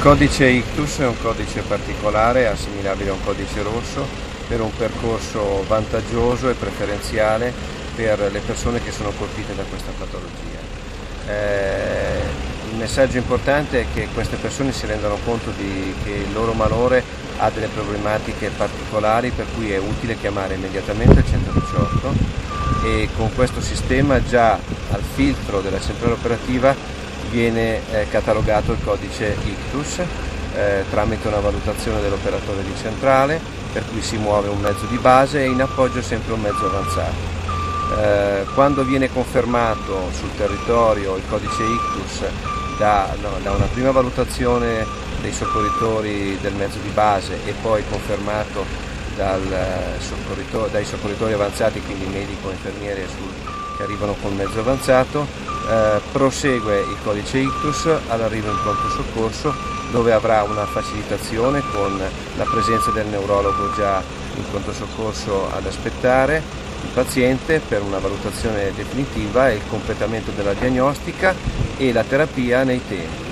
codice Ictus è un codice particolare, assimilabile a un codice rosso, per un percorso vantaggioso e preferenziale per le persone che sono colpite da questa patologia. Eh, il messaggio importante è che queste persone si rendano conto di, che il loro malore ha delle problematiche particolari per cui è utile chiamare immediatamente il 118 e con questo sistema già al filtro della centrale operativa viene eh, catalogato il codice ictus eh, tramite una valutazione dell'operatore di centrale per cui si muove un mezzo di base e in appoggio sempre un mezzo avanzato. Eh, quando viene confermato sul territorio il codice ictus da, no, da una prima valutazione dei soccorritori del mezzo di base e poi confermato eh, soccorritor, dai soccorritori avanzati, quindi medico, infermiere sul, che arrivano con mezzo avanzato, eh, prosegue il codice ictus all'arrivo in pronto soccorso dove avrà una facilitazione con la presenza del neurologo già in pronto soccorso ad aspettare il paziente per una valutazione definitiva e il completamento della diagnostica e la terapia nei tempi.